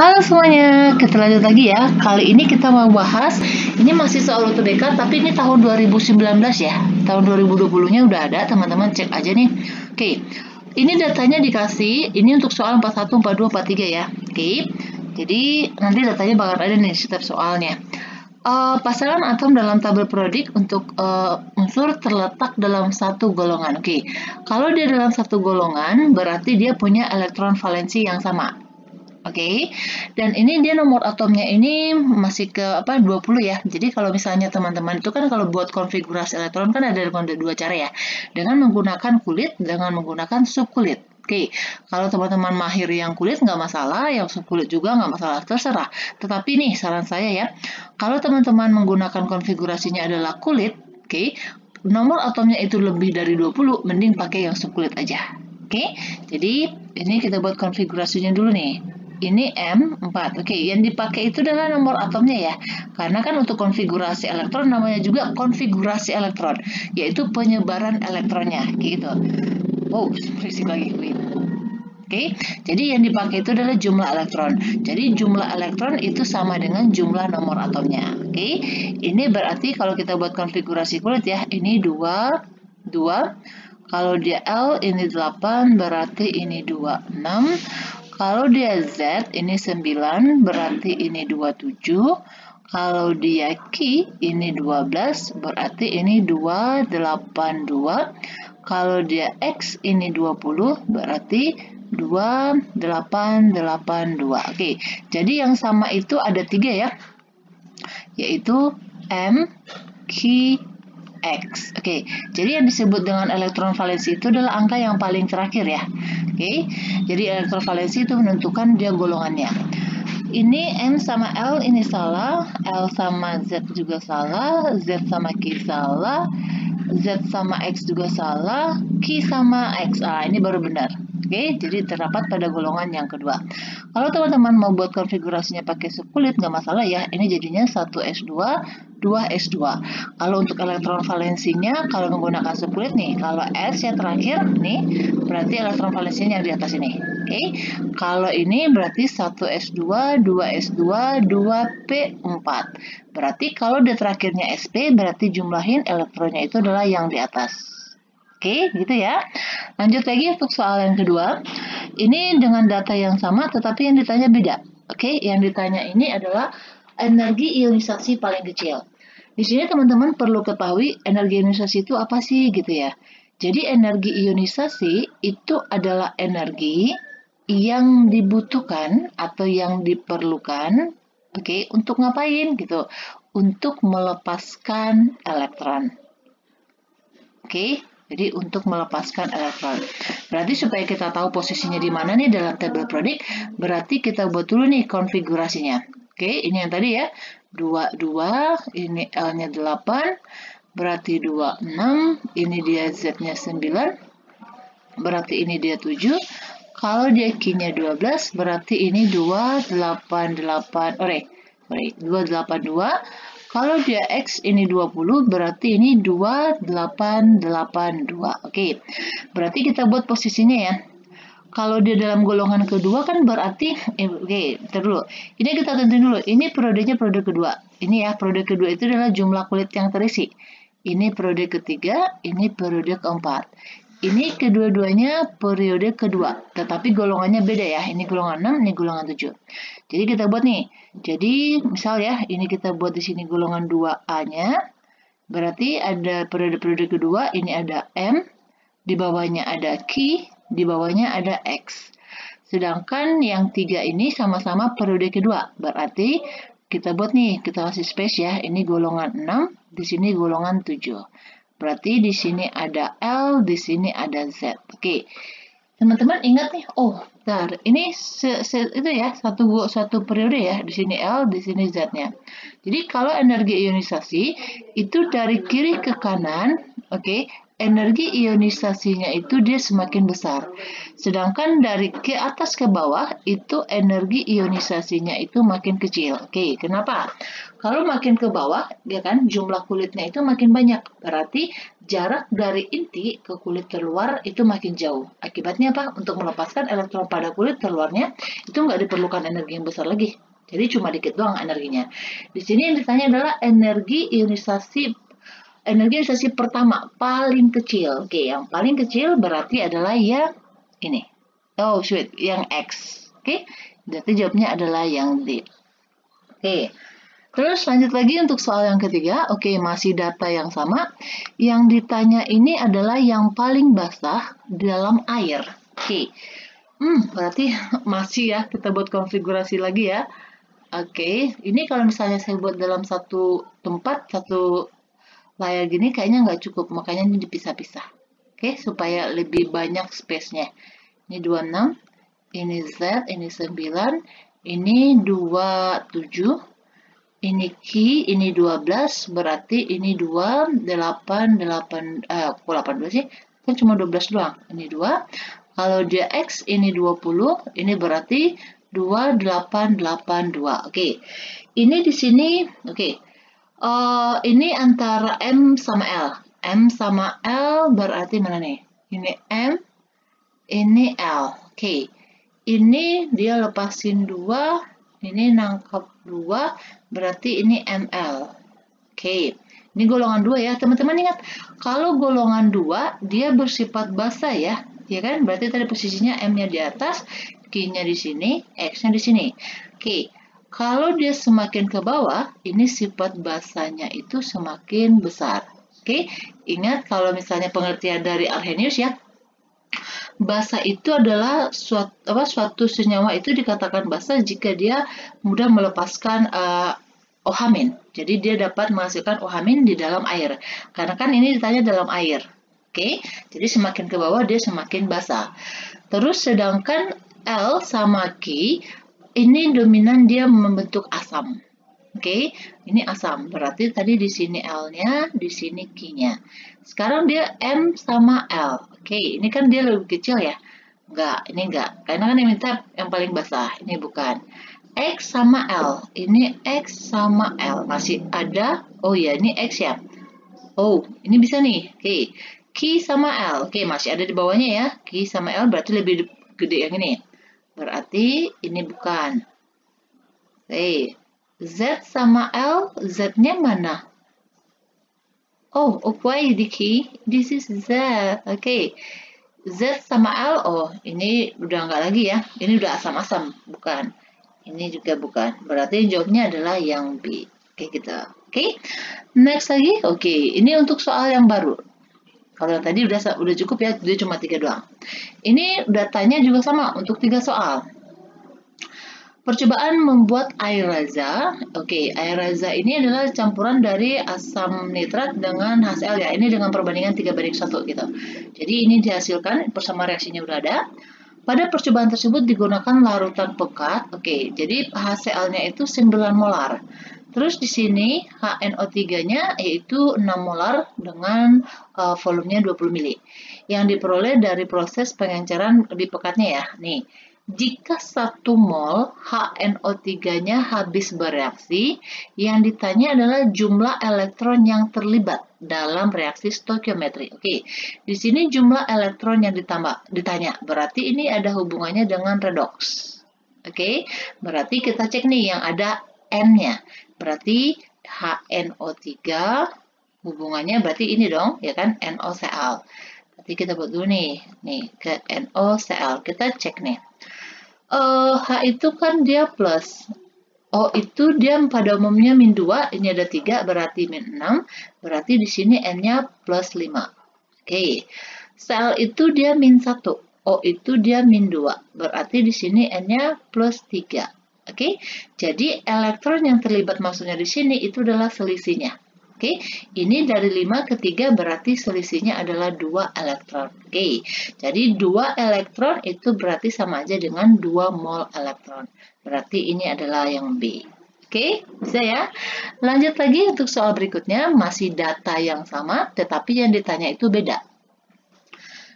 Halo semuanya, kita lanjut lagi ya. Kali ini kita mau bahas, ini masih soal UTBK, tapi ini tahun 2019 ya. Tahun 2020-nya udah ada, teman-teman cek aja nih. Oke, ini datanya dikasih, ini untuk soal 41, 42, 43 ya. Oke, jadi nanti datanya bakal ada nih setiap soalnya. Uh, pasangan atom dalam tabel periodik untuk uh, unsur terletak dalam satu golongan. Oke, kalau dia dalam satu golongan, berarti dia punya elektron valensi yang sama. Oke. Okay? Dan ini dia nomor atomnya ini masih ke apa 20 ya. Jadi kalau misalnya teman-teman itu kan kalau buat konfigurasi elektron kan ada dua cara ya. Dengan menggunakan kulit dengan menggunakan subkulit. Oke, okay. kalau teman-teman mahir yang kulit nggak masalah, yang subkulit juga nggak masalah, terserah. Tetapi nih saran saya ya, kalau teman-teman menggunakan konfigurasinya adalah kulit, oke, okay, nomor atomnya itu lebih dari 20, mending pakai yang subkulit aja. Oke, okay? jadi ini kita buat konfigurasinya dulu nih ini M4. Oke, yang dipakai itu adalah nomor atomnya ya. Karena kan untuk konfigurasi elektron namanya juga konfigurasi elektron, yaitu penyebaran elektronnya gitu. Oh, berisik lagi. Oke, jadi yang dipakai itu adalah jumlah elektron. Jadi jumlah elektron itu sama dengan jumlah nomor atomnya. Oke, ini berarti kalau kita buat konfigurasi kulit ya, ini 2, 2. Kalau dia L ini 8, berarti ini 2, 6. Kalau dia Z ini 9 berarti ini 27. Kalau dia Q ini 12 berarti ini 282. Kalau dia X ini 20 berarti 2882. Oke, jadi yang sama itu ada tiga ya. Yaitu M, Q, X. Oke, okay. jadi yang disebut dengan elektron valensi itu adalah angka yang paling terakhir ya. Oke, okay. jadi elektron valensi itu menentukan dia golongannya. Ini M sama L ini salah, L sama Z juga salah, Z sama Q salah, Z sama X juga salah, Q sama X. Ah, ini baru benar. Oke, jadi terdapat pada golongan yang kedua. Kalau teman-teman mau buat konfigurasinya pakai subkulit, nggak masalah ya. Ini jadinya 1S2, 2S2. Kalau untuk elektron valensinya, kalau menggunakan subkulit nih, kalau S yang terakhir nih, berarti elektron valensinya yang di atas ini. Oke, kalau ini berarti 1S2, 2S2, 2P4. Berarti kalau di terakhirnya SP, berarti jumlahin elektronnya itu adalah yang di atas. Oke, gitu ya. Lanjut lagi untuk soal yang kedua. Ini dengan data yang sama, tetapi yang ditanya beda. Oke, yang ditanya ini adalah energi ionisasi paling kecil. Di sini teman-teman perlu ketahui energi ionisasi itu apa sih gitu ya. Jadi energi ionisasi itu adalah energi yang dibutuhkan atau yang diperlukan, oke, okay, untuk ngapain gitu? Untuk melepaskan elektron. Oke, okay? Jadi untuk melepaskan elektron. Berarti supaya kita tahu posisinya di mana nih dalam tabel periodik, berarti kita buat dulu nih konfigurasinya. Oke, ini yang tadi ya. 2, 2, ini L-nya 8, berarti 2, 6, ini dia Z-nya 9, berarti ini dia 7, kalau dia Q-nya 12, berarti ini 288, sorry, sorry, 282, kalau dia X ini 20, berarti ini 2882. Oke, berarti kita buat posisinya ya. Kalau dia dalam golongan kedua kan berarti, eh, oke, okay, dulu. Ini kita tentuin dulu, ini periodenya periode kedua. Ini ya, periode kedua itu adalah jumlah kulit yang terisi. Ini periode ketiga, ini periode keempat. Ini kedua-duanya periode kedua, tetapi golongannya beda ya. Ini golongan 6, ini golongan 7. Jadi kita buat nih. Jadi misal ya, ini kita buat di sini golongan 2A-nya. Berarti ada periode-periode kedua, ini ada M, di bawahnya ada Q, di bawahnya ada X. Sedangkan yang tiga ini sama-sama periode kedua. Berarti kita buat nih, kita kasih space ya. Ini golongan 6, di sini golongan 7. Berarti di sini ada L, di sini ada Z. Oke. Teman-teman ingat nih, oh, bentar. Ini se, se, itu ya, satu satu periode ya. Di sini L, di sini Z-nya. Jadi kalau energi ionisasi itu dari kiri ke kanan, oke, energi ionisasinya itu dia semakin besar. Sedangkan dari ke atas ke bawah itu energi ionisasinya itu makin kecil. Oke, kenapa? Kalau makin ke bawah, ya kan jumlah kulitnya itu makin banyak. Berarti jarak dari inti ke kulit terluar itu makin jauh. Akibatnya apa? Untuk melepaskan elektron pada kulit terluarnya itu nggak diperlukan energi yang besar lagi. Jadi cuma dikit doang energinya. Di sini yang ditanya adalah energi ionisasi energi ionisasi pertama paling kecil. Oke, yang paling kecil berarti adalah yang ini. Oh, sweet, yang X. Oke, berarti jawabnya adalah yang D. Oke. Terus lanjut lagi untuk soal yang ketiga. Oke, masih data yang sama. Yang ditanya ini adalah yang paling basah dalam air. Oke. Hmm, berarti masih ya kita buat konfigurasi lagi ya. Oke, ini kalau misalnya saya buat dalam satu tempat, satu layar gini kayaknya nggak cukup, makanya ini dipisah-pisah. Oke, supaya lebih banyak space-nya. Ini 26, ini Z, ini 9, ini 27, ini Q, ini 12, berarti ini 2, 8, 8, eh, kok 18 sih? Kan cuma 12 doang. Ini 2. Kalau dia X, ini 20, ini berarti 2882. Oke. Ini di sini oke. Okay. Uh, ini antara M sama L. M sama L berarti mana nih? Ini M, ini L. Oke. Okay. Ini dia lepasin dua, ini nangkap dua, berarti ini ML. Oke. Okay. Ini golongan dua ya, teman-teman ingat kalau golongan dua dia bersifat basah ya, ya kan? Berarti tadi posisinya M-nya di atas, Q-nya di sini, X-nya di sini. Oke, kalau dia semakin ke bawah, ini sifat basanya itu semakin besar. Oke, ingat kalau misalnya pengertian dari Arrhenius ya, basa itu adalah suatu, apa, suatu senyawa itu dikatakan basa jika dia mudah melepaskan uh, ohamin. Jadi dia dapat menghasilkan ohamin di dalam air. Karena kan ini ditanya dalam air. Oke, jadi semakin ke bawah dia semakin basah. Terus sedangkan L sama Q ini dominan dia membentuk asam. Oke, okay? ini asam. Berarti tadi di sini L-nya, di sini Q-nya. Sekarang dia M sama L. Oke, okay, ini kan dia lebih kecil ya? Enggak, ini enggak. Karena kan yang minta yang paling basah. Ini bukan. X sama L. Ini X sama L. Masih ada. Oh ya, ini X ya. Oh, ini bisa nih. Oke. Okay. Q sama L. Oke, masih ada di bawahnya ya. Q sama L berarti lebih gede yang ini. Berarti ini bukan. Oke. Z sama L, Z-nya mana? Oh, why di key? This is Z. Oke. Okay. Z sama L, oh ini udah nggak lagi ya. Ini udah asam-asam, bukan. Ini juga bukan. Berarti jawabnya adalah yang B. Oke, gitu. Oke. Okay. Next lagi. Oke, okay. ini untuk soal yang baru. Kalau yang tadi udah udah cukup ya, dia cuma tiga doang. Ini datanya juga sama untuk tiga soal. Percobaan membuat air raza. Oke, okay, air raza ini adalah campuran dari asam nitrat dengan HCl ya. Ini dengan perbandingan 3 banding 1 gitu. Jadi ini dihasilkan bersama reaksinya udah ada. Pada percobaan tersebut digunakan larutan pekat. Oke, okay, jadi HCl-nya itu 9 molar. Terus di sini HNO3-nya yaitu 6 molar dengan uh, volumenya 20 mili. Yang diperoleh dari proses pengenceran lebih pekatnya ya. Nih, jika 1 mol HNO3-nya habis bereaksi, yang ditanya adalah jumlah elektron yang terlibat dalam reaksi stokiometri. Oke, di sini jumlah elektron yang ditambah ditanya. Berarti ini ada hubungannya dengan redox. Oke, berarti kita cek nih yang ada N-nya. Berarti HNO3 hubungannya berarti ini dong, ya kan? NOCl. Berarti kita buat dulu nih, nih ke NOCl. Kita cek nih. Uh, H itu kan dia plus. O itu dia pada umumnya min 2, ini ada 3, berarti min 6. Berarti di sini N-nya plus 5. Oke. Okay. Sel itu dia min 1. O itu dia min 2. Berarti di sini N-nya plus 3. Oke, jadi elektron yang terlibat maksudnya di sini itu adalah selisihnya. Oke, ini dari 5 ke 3 berarti selisihnya adalah 2 elektron. Oke, jadi 2 elektron itu berarti sama aja dengan 2 mol elektron. Berarti ini adalah yang B. Oke, bisa ya? Lanjut lagi untuk soal berikutnya, masih data yang sama, tetapi yang ditanya itu beda.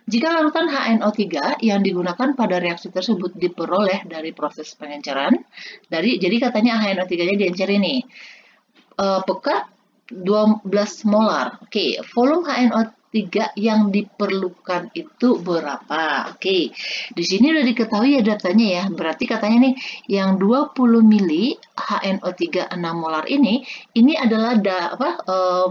Jika larutan HNO3 yang digunakan pada reaksi tersebut diperoleh dari proses pengenceran, dari jadi katanya HNO3-nya diencer ini. Uh, pekat 12 molar. Oke, okay, volume HNO3 NO3 yang diperlukan itu berapa? Oke, di sini udah diketahui ya datanya ya. Berarti katanya nih, yang 20 mili HNO3 6 molar ini, ini adalah da, apa, uh,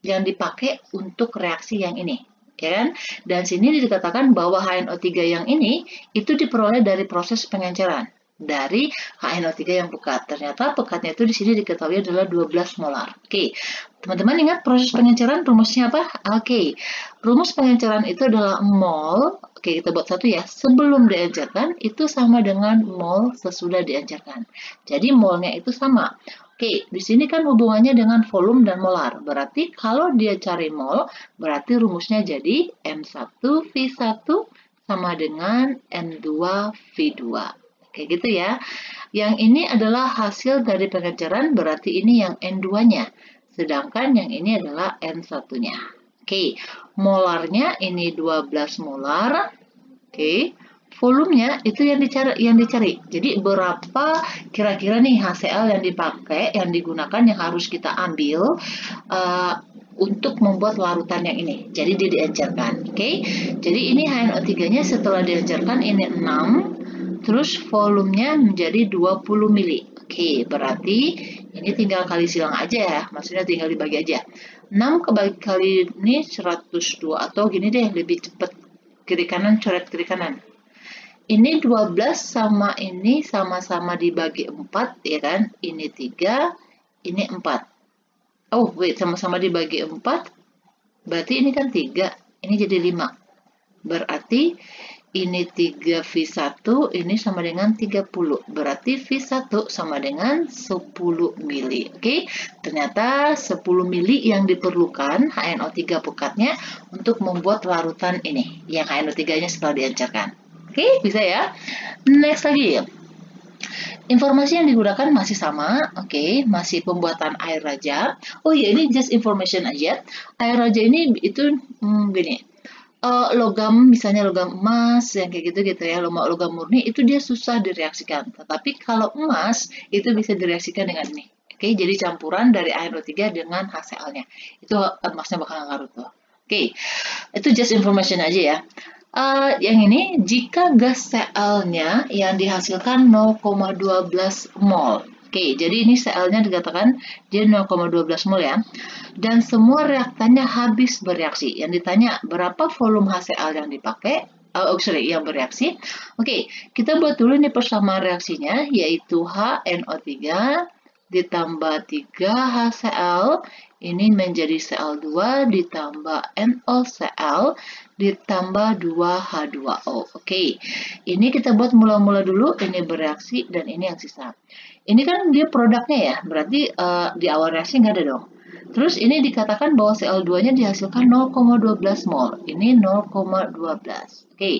yang dipakai untuk reaksi yang ini ya kan? Dan sini dikatakan bahwa HNO3 yang ini itu diperoleh dari proses pengenceran dari HNO3 yang pekat. Ternyata pekatnya itu di sini diketahui adalah 12 molar. Oke, teman-teman ingat proses pengenceran rumusnya apa? Oke, rumus pengenceran itu adalah mol. Oke, kita buat satu ya. Sebelum diencerkan itu sama dengan mol sesudah diencerkan. Jadi molnya itu sama. Oke, di sini kan hubungannya dengan volume dan molar. Berarti kalau dia cari mol, berarti rumusnya jadi M1V1 sama dengan M2V2. Kayak gitu ya. Yang ini adalah hasil dari pengejaran, berarti ini yang N2-nya. Sedangkan yang ini adalah N1-nya. Oke, molarnya ini 12 molar. Oke, volumenya itu yang dicari yang dicari. Jadi berapa kira-kira nih HCl yang dipakai, yang digunakan yang harus kita ambil uh, untuk membuat larutan yang ini. Jadi dia diencerkan. Oke. Jadi ini HNO3-nya setelah diencerkan ini 6 Terus volumenya menjadi 20 mili. Oke, berarti ini tinggal kali silang aja ya. Maksudnya tinggal dibagi aja. 6 kebagi kali ini 102 atau gini deh lebih cepat kiri kanan coret kiri kanan. Ini 12 sama ini sama-sama dibagi 4 ya kan? Ini 3, ini 4. Oh, wait, sama-sama dibagi 4. Berarti ini kan 3, ini jadi 5. Berarti ini 3V1, ini sama dengan 30. Berarti V1 sama dengan 10 mili. Oke, ternyata 10 mili yang diperlukan HNO3 pekatnya untuk membuat larutan ini. Yang HNO3-nya setelah diencerkan. Oke, bisa ya. Next lagi. Informasi yang digunakan masih sama, oke, okay, masih pembuatan air raja. Oh iya, ini just information aja. Air raja ini itu hmm, gini, uh, logam misalnya logam emas yang kayak gitu gitu ya logam logam murni itu dia susah direaksikan. Tetapi kalau emas itu bisa direaksikan dengan ini oke jadi campuran dari ANO3 dengan HCl-nya itu emasnya bakal ngaruh tuh. Oke itu just information aja ya. Uh, yang ini, jika gas Cl-nya yang dihasilkan 0,12 mol, Oke, jadi ini Cl-nya dikatakan dia 0,12 mol ya. Dan semua reaktannya habis bereaksi. Yang ditanya berapa volume HCl yang dipakai? Uh, oh, sorry, yang bereaksi. Oke, kita buat dulu nih persamaan reaksinya, yaitu HNO3 ditambah 3 HCl ini menjadi Cl2 ditambah NaCl ditambah 2H2O. Oke, ini kita buat mula-mula dulu, ini bereaksi dan ini yang sisa. Ini kan dia produknya ya, berarti uh, di awal reaksi nggak ada dong. Terus ini dikatakan bahwa Cl2-nya dihasilkan 0,12 mol. Ini 0,12. Oke.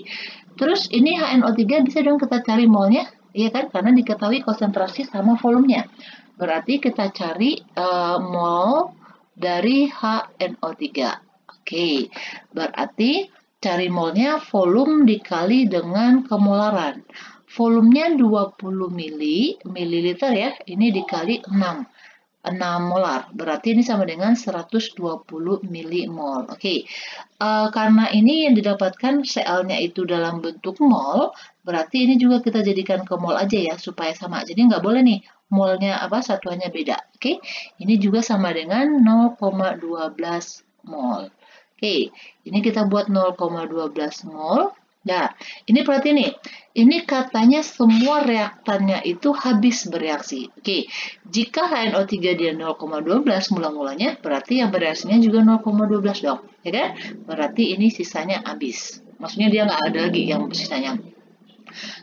Terus ini HNO3 bisa dong kita cari molnya? Iya kan? Karena diketahui konsentrasi sama volumenya. Berarti kita cari uh, mol dari HNO3. Oke. Berarti cari molnya volume dikali dengan kemolaran volumenya 20 mili, mililiter ya, ini dikali 6. 6 molar, berarti ini sama dengan 120 milimol. Oke, okay. uh, eh, karena ini yang didapatkan Cl-nya itu dalam bentuk mol, berarti ini juga kita jadikan ke mol aja ya, supaya sama. Jadi nggak boleh nih, molnya apa, satuannya beda. Oke, okay. ini juga sama dengan 0,12 mol. Oke, okay. ini kita buat 0,12 mol. Nah, ini berarti nih, ini katanya semua reaktannya itu habis bereaksi. Oke, jika HNO3 dia 0,12 mula-mulanya, berarti yang bereaksinya juga 0,12 dong. Ya kan? Berarti ini sisanya habis. Maksudnya dia nggak ada lagi yang sisanya.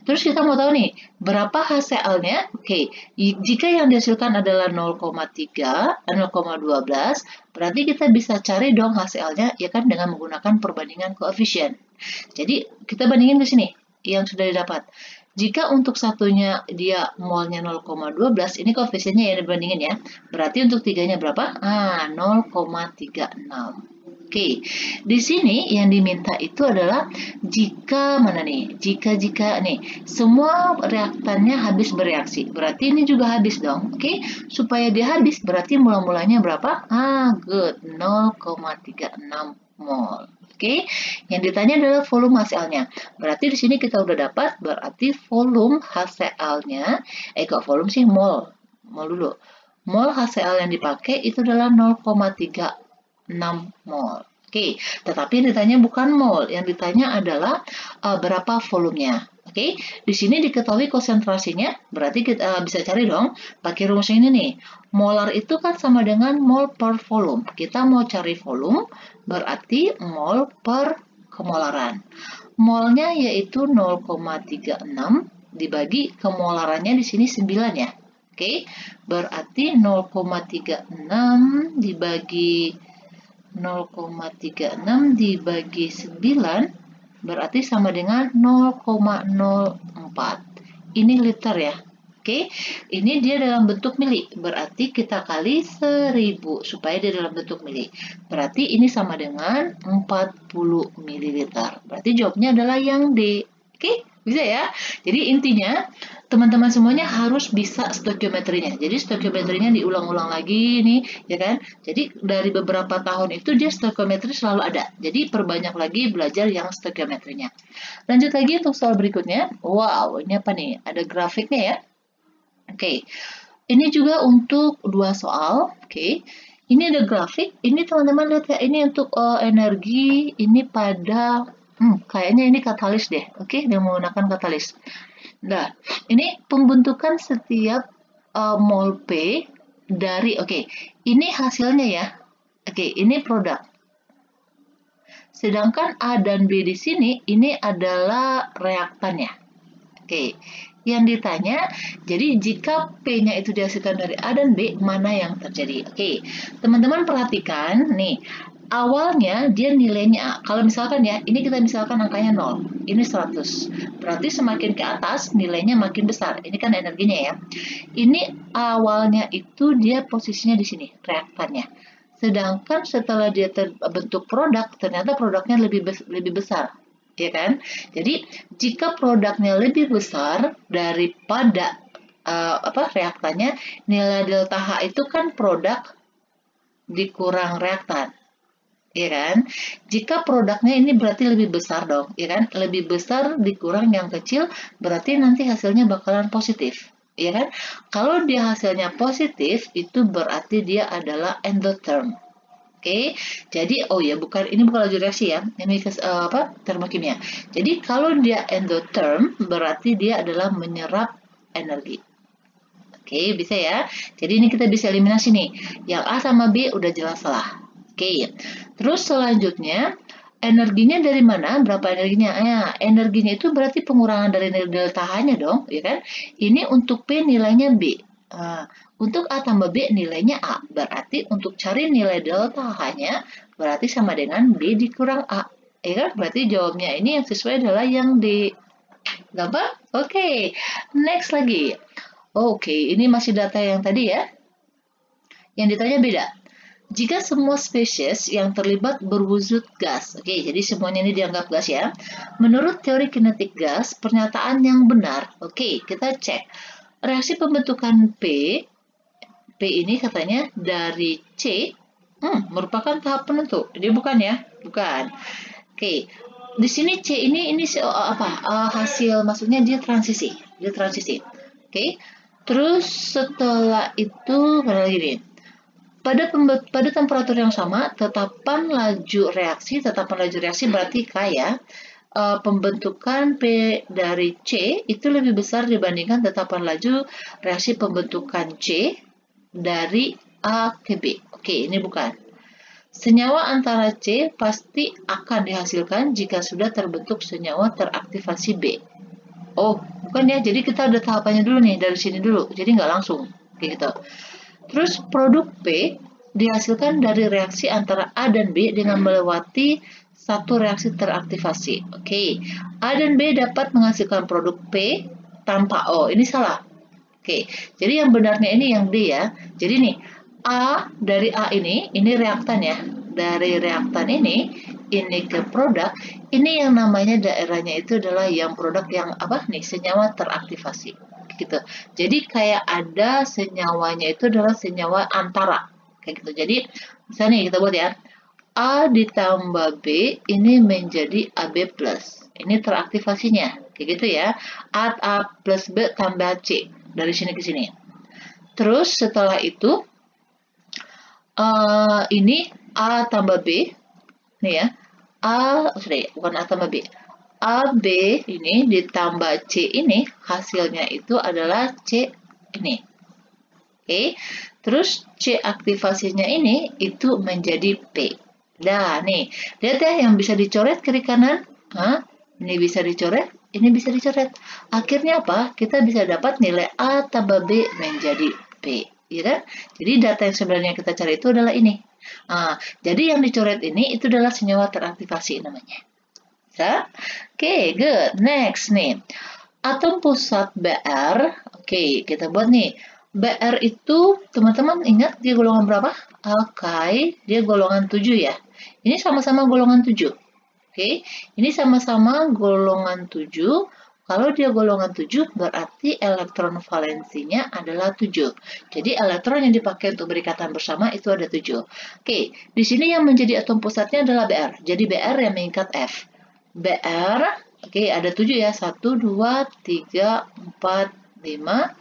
Terus kita mau tahu nih, berapa HCl-nya? Oke, jika yang dihasilkan adalah 0,3, 0,12, berarti kita bisa cari dong HCl-nya ya kan dengan menggunakan perbandingan koefisien. Jadi kita bandingin ke sini yang sudah didapat. Jika untuk satunya dia molnya 0,12, ini koefisiennya ya dibandingin ya. Berarti untuk tiganya berapa? Ah, 0,36. Oke, di sini yang diminta itu adalah jika mana nih? Jika jika nih semua reaktannya habis bereaksi, berarti ini juga habis dong. Oke, supaya dia habis berarti mula-mulanya berapa? Ah, good, 0,36 mol. Oke, yang ditanya adalah volume HCl-nya. Berarti di sini kita udah dapat berarti volume HCl-nya, eh kok volume sih mol, mol dulu. Mol HCl yang dipakai itu adalah 0,36 mol. Oke, tetapi ditanya bukan mol, yang ditanya adalah uh, berapa volumenya. Oke, di sini diketahui konsentrasinya, berarti kita uh, bisa cari dong pakai rumus ini nih. Molar itu kan sama dengan mol per volume. Kita mau cari volume, berarti mol per kemolaran. Molnya yaitu 0,36 dibagi kemolarannya di sini 9 ya. Oke, berarti 0,36 dibagi 0,36 dibagi 9 berarti sama dengan 0,04. Ini liter ya. Oke, ini dia dalam bentuk mili. Berarti kita kali 1000 supaya dia dalam bentuk mili. Berarti ini sama dengan 40 ml. Berarti jawabnya adalah yang D. Oke, bisa ya. Jadi intinya teman-teman semuanya harus bisa stokiometrinya. Jadi stokiometrinya diulang-ulang lagi nih, ya kan? Jadi dari beberapa tahun itu dia stokiometri selalu ada. Jadi perbanyak lagi belajar yang stokiometrinya. Lanjut lagi untuk soal berikutnya. Wow, ini apa nih? Ada grafiknya ya. Oke, okay. ini juga untuk dua soal. Oke, okay. ini ada grafik. Ini teman-teman lihat ya, ini untuk uh, energi. Ini pada, hmm, kayaknya ini katalis deh. Oke, okay. dia menggunakan katalis. Nah, ini pembentukan setiap uh, mol P dari, oke, okay. ini hasilnya ya. Oke, okay, ini produk. Sedangkan A dan B di sini, ini adalah reaktannya. Oke, okay yang ditanya, jadi jika P-nya itu dihasilkan dari A dan B, mana yang terjadi? Oke, teman-teman perhatikan, nih, awalnya dia nilainya. Kalau misalkan ya, ini kita misalkan angkanya 0, ini 100. Berarti semakin ke atas, nilainya makin besar. Ini kan energinya ya. Ini awalnya itu dia posisinya di sini, reaktannya. Sedangkan setelah dia terbentuk produk, ternyata produknya lebih lebih besar ya kan? Jadi jika produknya lebih besar daripada uh, apa reaktannya, nilai delta H itu kan produk dikurang reaktan. Ya kan? Jika produknya ini berarti lebih besar dong, ya kan? Lebih besar dikurang yang kecil berarti nanti hasilnya bakalan positif. Ya kan? Kalau dia hasilnya positif itu berarti dia adalah endotherm. Oke, jadi oh ya bukan ini bukan laju reaksi ya, ini uh, apa termokimia. Jadi kalau dia endotherm berarti dia adalah menyerap energi. Oke, bisa ya. Jadi ini kita bisa eliminasi nih. Yang A sama B udah jelas salah. Oke. Terus selanjutnya energinya dari mana? Berapa energinya? Ya, energinya itu berarti pengurangan dari delta H-nya dong, ya kan? Ini untuk P nilainya B. Uh, untuk A tambah B nilainya A. Berarti untuk cari nilai delta H-nya berarti sama dengan B dikurang A. Ya kan? Berarti jawabnya ini yang sesuai adalah yang D. Gampang? Oke. Okay. Next lagi. Oke, okay, ini masih data yang tadi ya. Yang ditanya beda. Jika semua spesies yang terlibat berwujud gas, oke, okay, jadi semuanya ini dianggap gas ya. Menurut teori kinetik gas, pernyataan yang benar, oke, okay, kita cek. Reaksi pembentukan P P ini katanya dari C hmm, merupakan tahap penentu. Ini bukan ya? Bukan. Oke. Di sini C ini ini uh, apa? Uh, hasil maksudnya dia transisi. Dia transisi. Oke. Terus setelah itu pada lagi nih. Pada pada temperatur yang sama, tetapan laju reaksi, tetapan laju reaksi berarti kaya uh, pembentukan P dari C itu lebih besar dibandingkan tetapan laju reaksi pembentukan C dari A ke B. Oke, ini bukan. Senyawa antara C pasti akan dihasilkan jika sudah terbentuk senyawa teraktivasi B. Oh, bukan ya. Jadi kita ada tahapannya dulu nih, dari sini dulu. Jadi nggak langsung. Kayak gitu. Terus produk P dihasilkan dari reaksi antara A dan B dengan melewati satu reaksi teraktivasi. Oke, A dan B dapat menghasilkan produk P tanpa O. Ini salah. Oke, jadi yang benarnya ini yang D ya. Jadi nih, A dari A ini, ini reaktan ya. Dari reaktan ini, ini ke produk, ini yang namanya daerahnya itu adalah yang produk yang apa nih, senyawa teraktivasi. Gitu. Jadi kayak ada senyawanya itu adalah senyawa antara. Kayak gitu. Jadi, misalnya kita buat ya. A ditambah B ini menjadi AB plus. Ini teraktivasinya. Kayak gitu ya. Add A plus B tambah C. Dari sini ke sini. Terus setelah itu, uh, ini A tambah B. Nih ya. A, oh, sorry, bukan A tambah B. A, B ini ditambah C ini, hasilnya itu adalah C ini. Oke, terus C aktivasinya ini itu menjadi P. Nah, nih, lihat ya yang bisa dicoret kiri kanan. Hah? Ini bisa dicoret, ini bisa dicoret. Akhirnya apa? Kita bisa dapat nilai A tambah B menjadi P. Ya kan? Jadi data yang sebenarnya kita cari itu adalah ini. Nah, jadi yang dicoret ini itu adalah senyawa teraktivasi namanya. Bisa? Oke, okay, good. Next nih. Atom pusat BR. Oke, okay, kita buat nih. BR itu, teman-teman ingat dia golongan berapa? Alkai, dia golongan 7 ya. Ini sama-sama golongan 7. Oke, ini sama-sama golongan 7. Kalau dia golongan 7, berarti elektron valensinya adalah 7. Jadi elektron yang dipakai untuk berikatan bersama itu ada 7. Oke, di sini yang menjadi atom pusatnya adalah Br. Jadi Br yang mengikat F. Br, oke ada 7 ya. 1, 2, 3, 4, 5,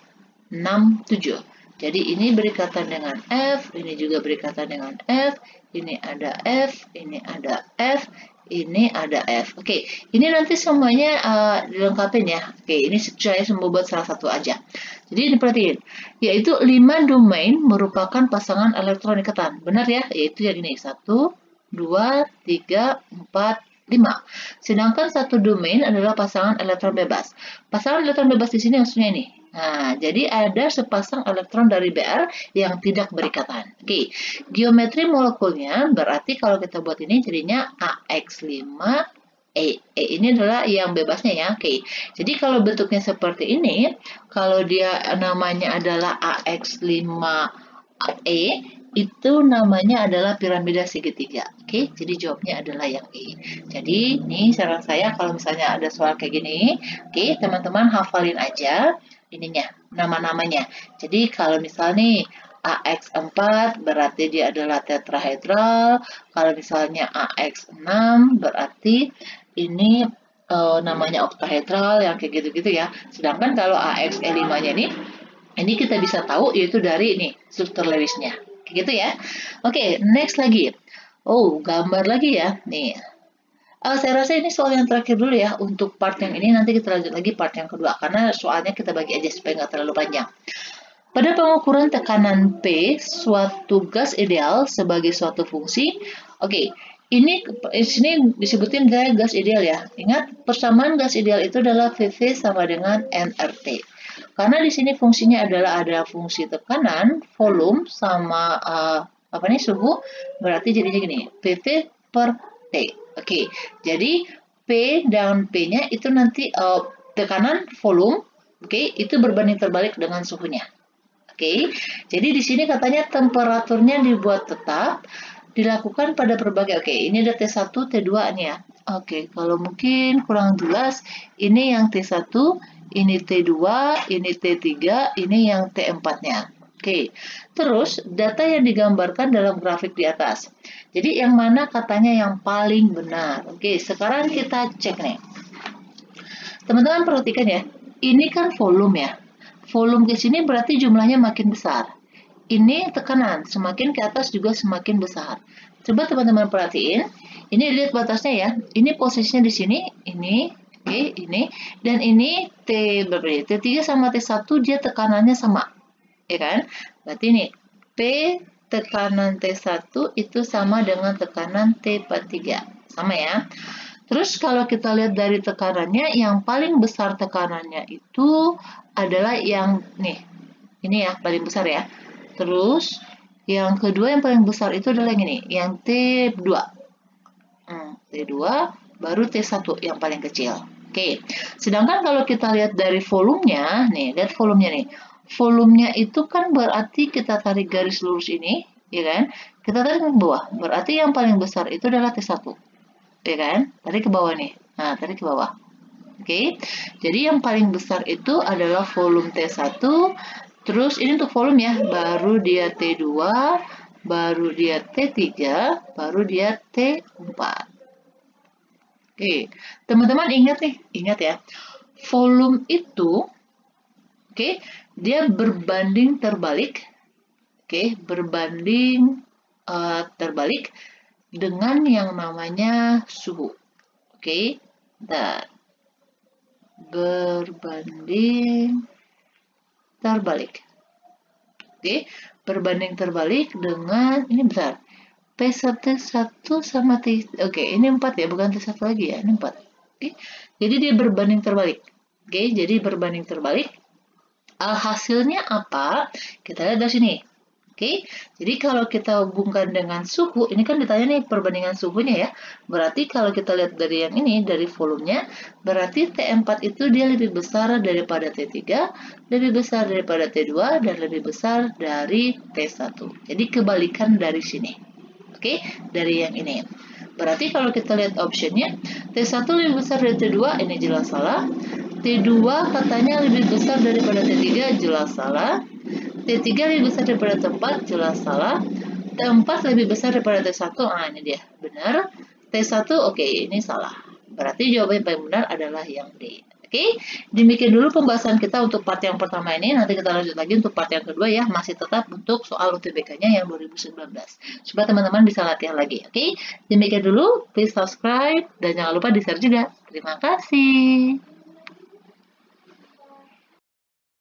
6, 7. Jadi ini berikatan dengan F, ini juga berikatan dengan F, ini ada F, ini ada F, ini ada F. Oke, ini nanti semuanya uh, dilengkapin ya. Oke, ini saya semua buat salah satu aja. Jadi ini perhatiin, yaitu 5 domain merupakan pasangan elektron ikatan. Benar ya? Yaitu yang ini, 1, 2, 3, 4, 5. Sedangkan satu domain adalah pasangan elektron bebas. Pasangan elektron bebas di sini maksudnya ini. Nah, jadi ada sepasang elektron dari Br yang tidak berikatan. Oke, geometri molekulnya berarti kalau kita buat ini jadinya AX5 E. E ini adalah yang bebasnya ya. Oke. Jadi kalau bentuknya seperti ini, kalau dia namanya adalah AX5E, itu namanya adalah piramida segitiga. Oke, jadi jawabnya adalah yang E. Jadi, ini saran saya kalau misalnya ada soal kayak gini, oke, teman-teman hafalin aja ininya, nama-namanya. Jadi, kalau misalnya AX4 berarti dia adalah tetrahedral. Kalau misalnya AX6 berarti ini e, namanya oktahedral yang kayak gitu-gitu ya. Sedangkan kalau AXE5-nya ini ini kita bisa tahu yaitu dari ini struktur Lewisnya gitu ya. Oke, okay, next lagi. Oh, gambar lagi ya. Nih. Uh, saya rasa ini soal yang terakhir dulu ya untuk part yang ini nanti kita lanjut lagi part yang kedua karena soalnya kita bagi aja supaya nggak terlalu panjang. Pada pengukuran tekanan P, suatu gas ideal sebagai suatu fungsi. Oke, okay, ini disebutin gaya gas ideal ya. Ingat, persamaan gas ideal itu adalah VV sama dengan nRT. Karena di sini fungsinya adalah ada fungsi tekanan, volume, sama uh, apa nih suhu, berarti jadinya gini, PT per T. Oke, okay. jadi P dan P-nya itu nanti uh, tekanan, volume, oke, okay, itu berbanding terbalik dengan suhunya. Oke, okay. jadi di sini katanya temperaturnya dibuat tetap, dilakukan pada berbagai, oke, okay, ini ada T1, T2 nih. Oke, okay, kalau mungkin kurang jelas, ini yang T1, ini T2, ini T3, ini yang T4-nya. Oke, terus data yang digambarkan dalam grafik di atas. Jadi yang mana katanya yang paling benar? Oke, sekarang kita cek nih. Teman-teman perhatikan ya, ini kan volume ya. Volume ke sini berarti jumlahnya makin besar. Ini tekanan, semakin ke atas juga semakin besar. Coba teman-teman perhatiin, ini lihat batasnya ya. Ini posisinya di sini, ini, Oke, ini. Dan ini T berapa ya? T3 sama T1 dia tekanannya sama. Ya kan? Berarti ini P tekanan T1 itu sama dengan tekanan T43. Sama ya. Terus kalau kita lihat dari tekanannya, yang paling besar tekanannya itu adalah yang nih. Ini ya, paling besar ya. Terus yang kedua yang paling besar itu adalah yang ini, yang T2. Hmm, T2 baru T1 yang paling kecil. Oke, sedangkan kalau kita lihat dari volumenya, nih, lihat volumenya nih. Volumenya itu kan berarti kita tarik garis lurus ini, ya kan? Kita tarik ke bawah, berarti yang paling besar itu adalah T1. Ya kan? Tarik ke bawah nih. Nah, tarik ke bawah. Oke, jadi yang paling besar itu adalah volume T1, terus ini untuk volume ya, baru dia T2, baru dia T3, baru dia T4. Oke, teman-teman ingat nih, ingat ya, volume itu, oke, dia berbanding terbalik, oke, berbanding uh, terbalik dengan yang namanya suhu, oke, dan berbanding terbalik. Oke, berbanding terbalik dengan ini besar. P1 1 sama T Oke, ini 4 ya, bukan T1 lagi ya, ini 4. Oke. Jadi dia berbanding terbalik. Oke, jadi berbanding terbalik. Hasilnya apa? Kita lihat dari sini. Oke, jadi kalau kita hubungkan dengan suhu, ini kan ditanya nih perbandingan suhunya ya. Berarti kalau kita lihat dari yang ini, dari volumenya, berarti T4 itu dia lebih besar daripada T3, lebih besar daripada T2, dan lebih besar dari T1. Jadi kebalikan dari sini. Oke, dari yang ini. Berarti kalau kita lihat optionnya, T1 lebih besar dari T2, ini jelas salah. T2 katanya lebih besar daripada T3, jelas salah. T3 lebih besar daripada T4, jelas salah. T4 lebih besar daripada T1, ah ini dia, benar. T1, oke, okay, ini salah. Berarti jawaban yang paling benar adalah yang D. Oke, demikian dulu pembahasan kita untuk part yang pertama ini. Nanti kita lanjut lagi untuk part yang kedua ya, masih tetap untuk soal UTBK-nya yang 2019. Supaya teman-teman bisa latihan lagi, oke? Demikian dulu, please subscribe dan jangan lupa di-share juga. Terima kasih.